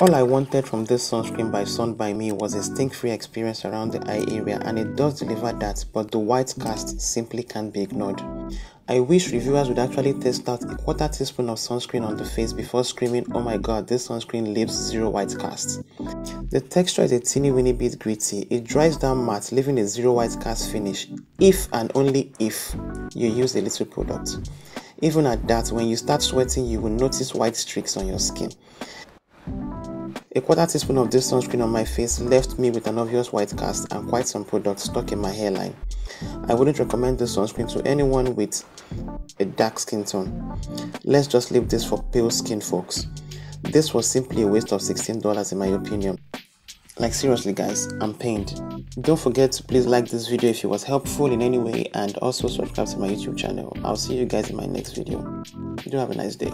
All I wanted from this sunscreen by Some By Mi was a stink-free experience around the eye area and it does deliver that but the white cast simply can't be ignored. I wish reviewers would actually test out a quarter teaspoon of sunscreen on the face before screaming oh my god this sunscreen leaves zero white cast. The texture is a teeny weeny bit gritty, it dries down matte leaving a zero white cast finish if and only if you use a little product. Even at that, when you start sweating you will notice white streaks on your skin. A quarter teaspoon of this sunscreen on my face left me with an obvious white cast and quite some product stuck in my hairline. I wouldn't recommend this sunscreen to anyone with a dark skin tone. Let's just leave this for pale skin folks. This was simply a waste of $16 in my opinion. Like seriously guys, I'm pained. Don't forget to please like this video if it was helpful in any way and also subscribe to my YouTube channel. I'll see you guys in my next video. You do have a nice day.